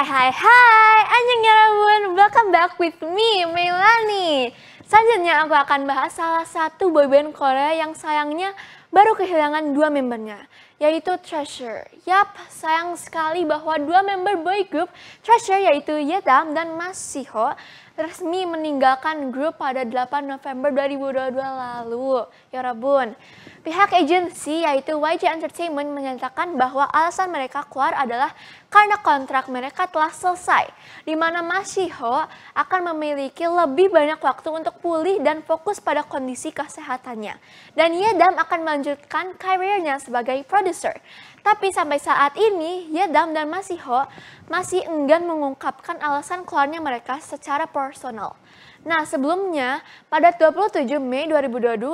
Hai hai hai, anjing yarabun, welcome back with me, Melani. Selanjutnya aku akan bahas salah satu boyband Korea yang sayangnya baru kehilangan dua membernya, yaitu Treasure. Yap, sayang sekali bahwa dua member boy group Treasure yaitu Yedam dan Mas Siho resmi meninggalkan grup pada 8 November 2022 lalu. Ya Rabun. Pihak agensi yaitu YG Entertainment menyatakan bahwa alasan mereka keluar adalah karena kontrak mereka telah selesai, di mana Mashiho akan memiliki lebih banyak waktu untuk pulih dan fokus pada kondisi kesehatannya. Dan Yedam akan melanjutkan karirnya sebagai produser. Tapi sampai saat ini, Yedam dan Mashiho masih enggan mengungkapkan alasan keluarnya mereka secara personal. Nah sebelumnya pada 27 Mei 2022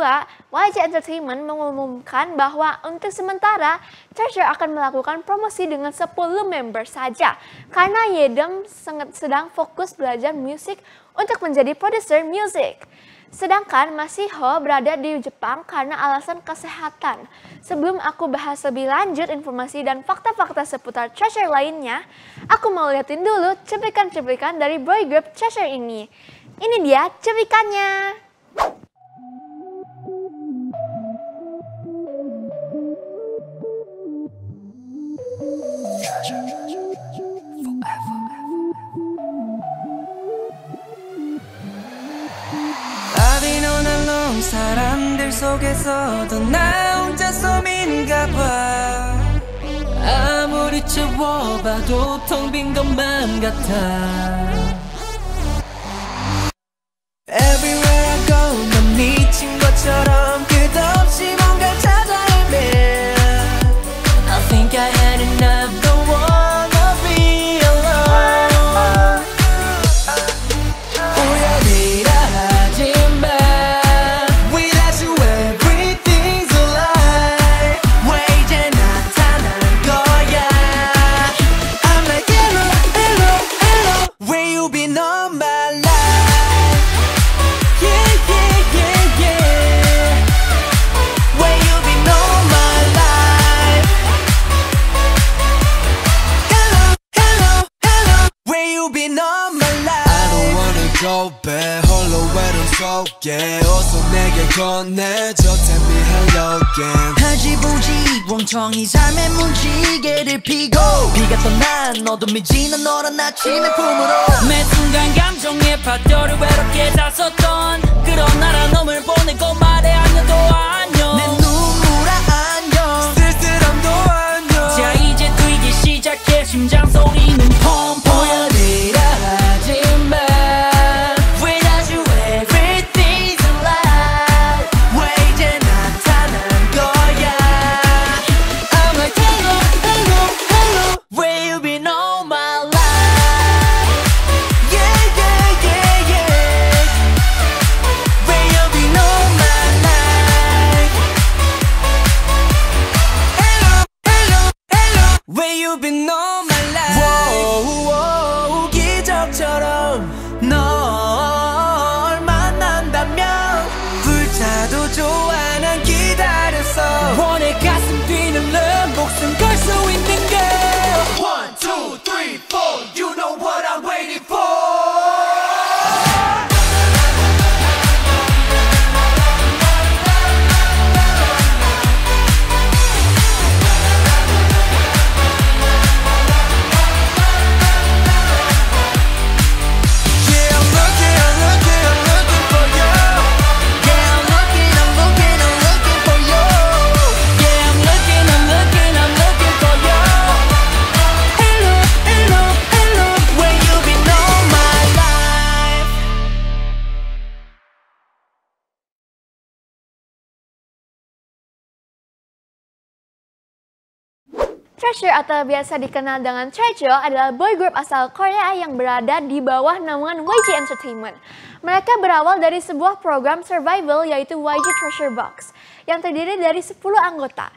YG Entertainment mengumumkan bahwa untuk sementara Treasure akan melakukan promosi dengan 10 member saja karena Yedem sedang fokus belajar musik untuk menjadi produser musik. Sedangkan Masiho berada di Jepang karena alasan kesehatan. Sebelum aku bahas lebih lanjut informasi dan fakta-fakta seputar Treasure lainnya, aku mau liatin dulu cuplikan-cuplikan dari boy group Treasure ini. Ini dia cuplikannya. 사람들 속에서도 나 혼자 섬인가 봐 아무리 채워봐도 텅 빈 것만 같아 고배 홀로 외로운 속에 어서 내게 건네줘 Tell me hello again 하지보지 멍청이 삶의 무지개를 피고. 비가 떠난 어둠이 지는 너란 아침의 품으로. 매 순간 감정의 파도를 외롭게 다썼던 그런 나라 놈을 보내고 말해 안녕도 안녕. 내 눈물 안녕. 쓸쓸함도 안녕. 자 이제 뛰기 시작해 심장 소리는 펑 Where you been all my life? Whoa. Treasure atau biasa dikenal dengan Treasure adalah boy group asal Korea yang berada di bawah naungan YG Entertainment. Mereka berawal dari sebuah program survival yaitu YG Treasure Box yang terdiri dari 10 anggota.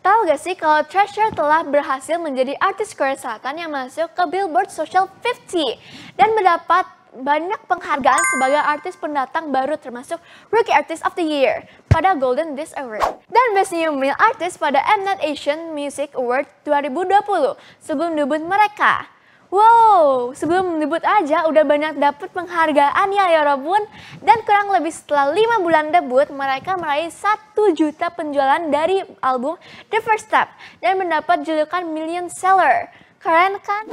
Tahu gak sih kalau Treasure telah berhasil menjadi artis Korea Selatan yang masuk ke Billboard Social 50 dan mendapat banyak penghargaan sebagai artis pendatang baru termasuk Rookie Artist of the Year pada Golden Disc Award dan Best New Male Artist pada Mnet Asian Music Award 2020 sebelum debut mereka. Wow, sebelum debut aja udah banyak dapet penghargaan ya ya Robun. Dan kurang lebih setelah 5 bulan debut, mereka meraih 1 juta penjualan dari album The First Step dan mendapat julukan million seller. Keren kan?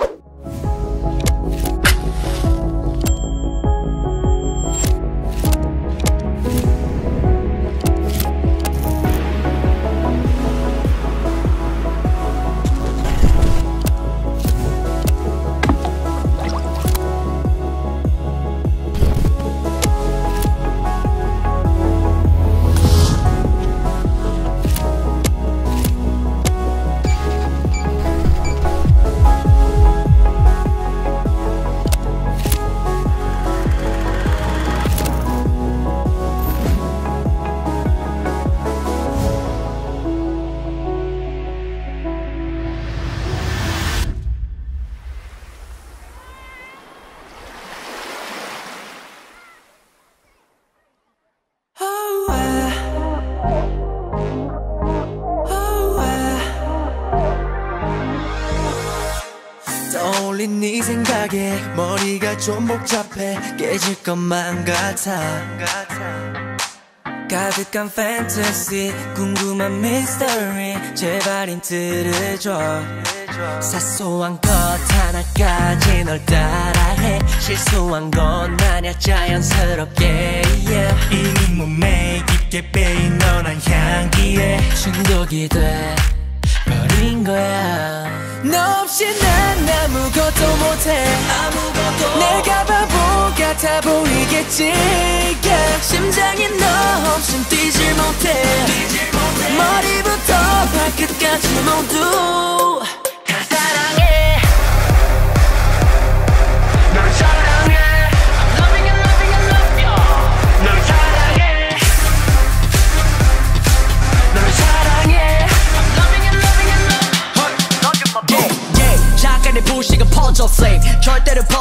머리가 좀 복잡해 깨질 것만 같아. 가득한 판타지 궁금한 미스터리 제발 힌트를 줘. 사소한 것 하나까지 널 따라해. 실수한 건 아냐 자연스럽게 yeah. 이미 몸에 깊게 빼인 너란 향기에 중독이 돼 버린 거야. 너 없이 난 아무것도 못해. 아무것도. 내가 바보 같아 보이겠지. Yeah. 심장이 너 없인 뛰질 못해. 머리부터 발끝까지 모두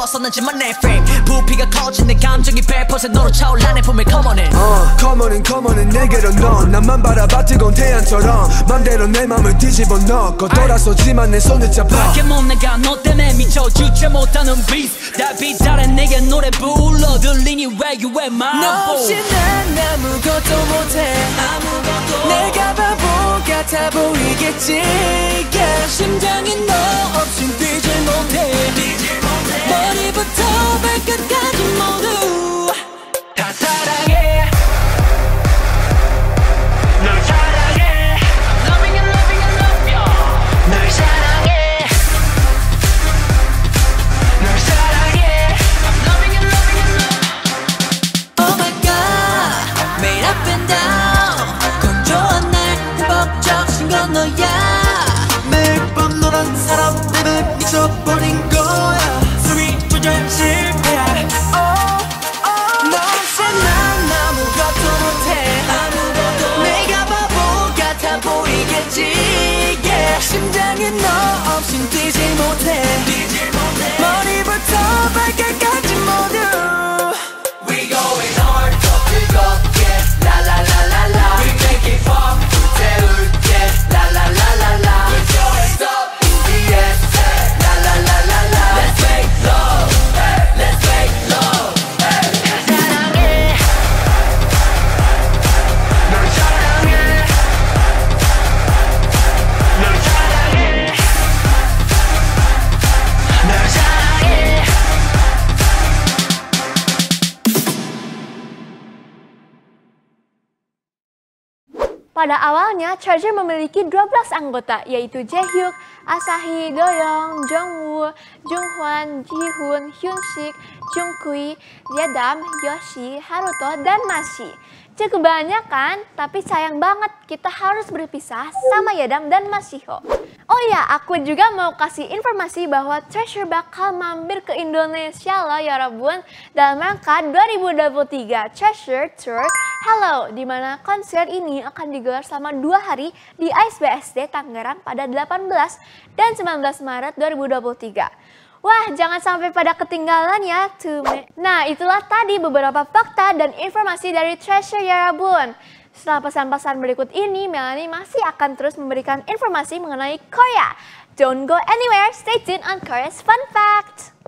벗어나지만 내 frame 부피가 커진 내 감정이 100% 너로 차올라 내 품에 come on in. 어, come on in, come on in 내게로 넌 나만 바라봐 뜨거운 태양처럼. 맘대로 내 맘을 뒤집어 넣고 돌아서지만 내 손을 잡아. 밖에 못 나가 너 때문에 미쳐 주체 못하는 beat 달빛 아래 내게 노래 불러 들리니 where you at my 너 없이 난 아무것도 못해. 아무것도. 내가 바보 같아 보이겠지. yeah. 심장 Pada awalnya, Treasure memiliki 12 anggota, yaitu Jaehyuk, Asahi, Doyoung, Jongwoo, Junghwan, Jihoon, Hyunsik, Jungkook, Yedam, Yoshi, Haruto, dan Mashi. Cukup banyak kan? Tapi sayang banget kita harus berpisah sama Yedam dan Mashiho. Oh ya, aku juga mau kasih informasi bahwa Treasure bakal mampir ke Indonesia loh ya Rabun dalam rangka 2023 Treasure Tour Hello, di mana konser ini akan digelar selama dua hari di Ice BSD Tangerang pada 18 dan 19 Maret 2023. Wah, jangan sampai pada ketinggalan ya. Nah, itulah tadi beberapa fakta dan informasi dari Treasure ya Rabun. Setelah pesan-pesan berikut ini, Melanie masih akan terus memberikan informasi mengenai Korea. Don't go anywhere, stay tuned on Korea's Fun Fact.